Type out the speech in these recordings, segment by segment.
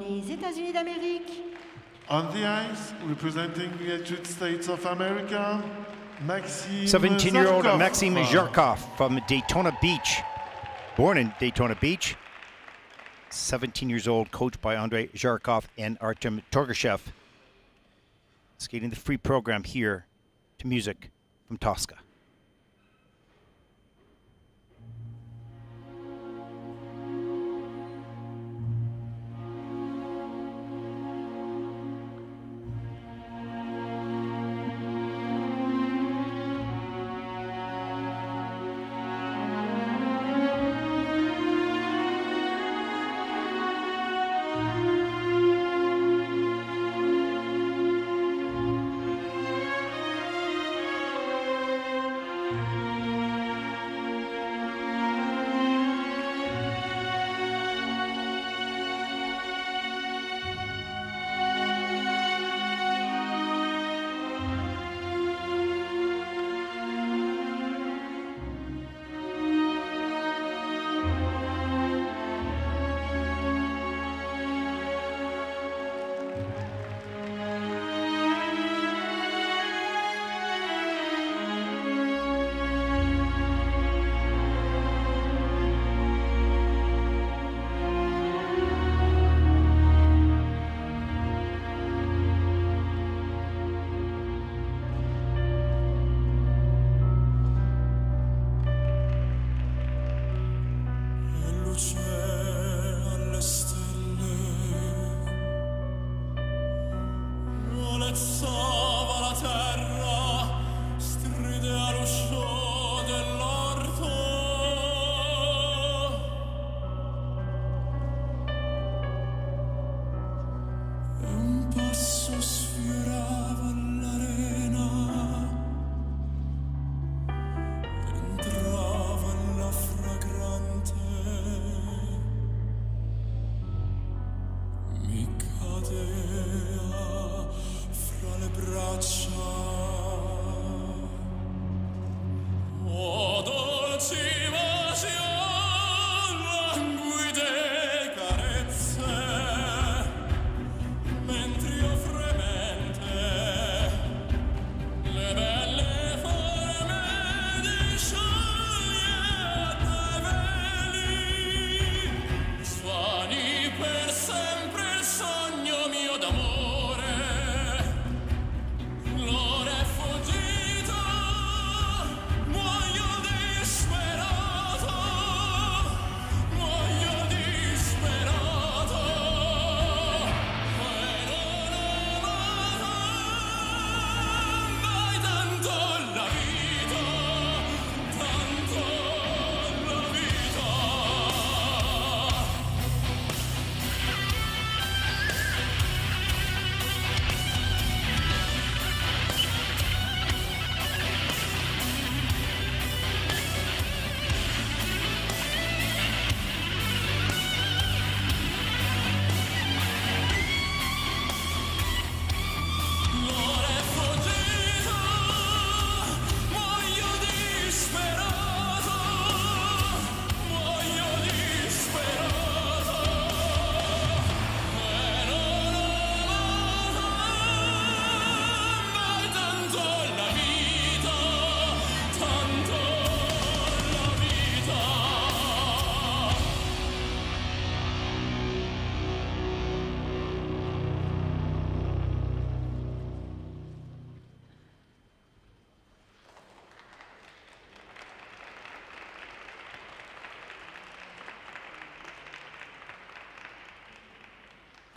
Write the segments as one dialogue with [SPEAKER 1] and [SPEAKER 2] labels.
[SPEAKER 1] les États-Unis d'Amérique.
[SPEAKER 2] On the ice, representing the United States of America, Maxime
[SPEAKER 3] 17-year-old
[SPEAKER 2] Zharkov.
[SPEAKER 3] Maxim Zharkov from Daytona Beach. Born in Daytona Beach. 17 years old, coached by Andrei Zharkov and Artem Torgashev. Skating the free program here to music from Tosca.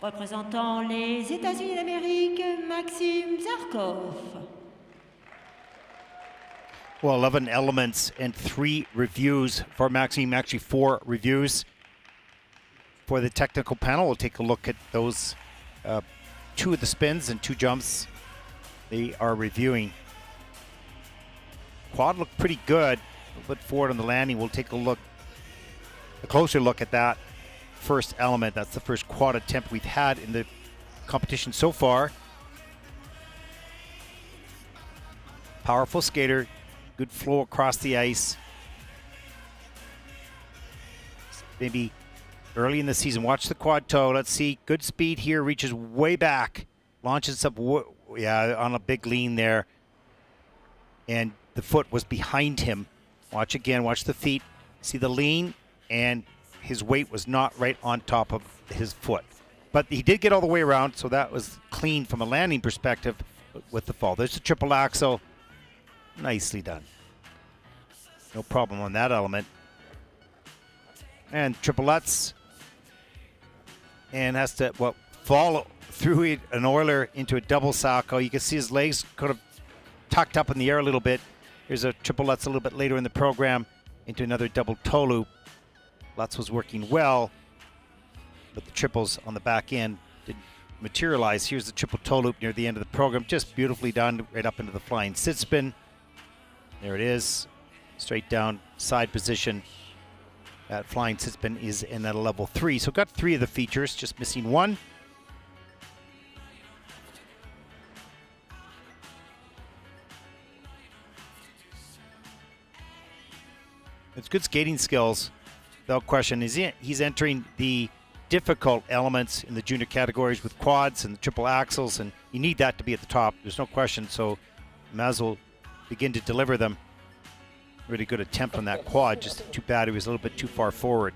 [SPEAKER 1] Représentant les États-Unis d'Amérique, Maxime Zharkov.
[SPEAKER 3] Well, 11 elements and three reviews for Maxime, actually four reviews. For the technical panel, we'll take a look at those uh, two of the spins and two jumps they are reviewing. Quad looked pretty good, a forward on the landing. We'll take a look, a closer look at that first element. That's the first quad attempt we've had in the competition so far. Powerful skater, good flow across the ice. Maybe
[SPEAKER 4] early in the season. Watch the quad toe. Let's see. Good speed here. Reaches way back. Launches up. Yeah, on a big lean there. And the foot was behind him. Watch again. Watch the feet. See the lean, and his weight was not right on top of his foot. But he did get all the way around, so that was clean from a landing perspective with the fall. There's the triple axel. Nicely done. No problem on that element. And triplets. And has to, well, fall through it, an Euler into a double Salchow. Oh, you can see his legs kind of tucked up in the air a little bit. Here's a triple Lutz a little bit later in the program into another double toe loop. Lutz was working well, but the triples on the back end didn't materialize. Here's the triple toe loop near the end of the program. Just beautifully done right up into the flying sit spin. There it is. Straight down side position. That flying sit spin is in at a level three. So got three of the features, just missing one. It's good skating skills, without question. He's, in, he's entering the difficult elements in the junior categories with quads and triple axles, and you need that to be at the top. There's no question. So Maz will begin to deliver them. Really good attempt on that quad. Just too bad he was a little bit too far forward.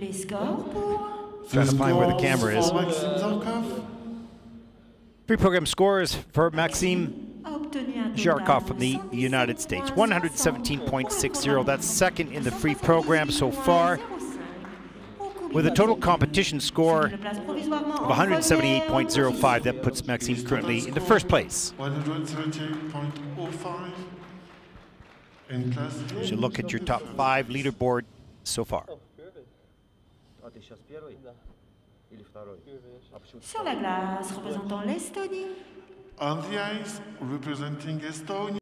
[SPEAKER 1] Les scores
[SPEAKER 4] Trying to find where the camera is.
[SPEAKER 2] For Maxim Zharkov,
[SPEAKER 4] Three program scores for Maxime
[SPEAKER 1] obtenu
[SPEAKER 4] Zharkov from the United States. 117.60. That's second in the free program so far, with a total competition score of 178.05. That puts Maxime currently in the first place.
[SPEAKER 2] 138.05 in class
[SPEAKER 4] So look at your top five leaderboard so far.
[SPEAKER 1] Sur la glace, représentant l'Estonie.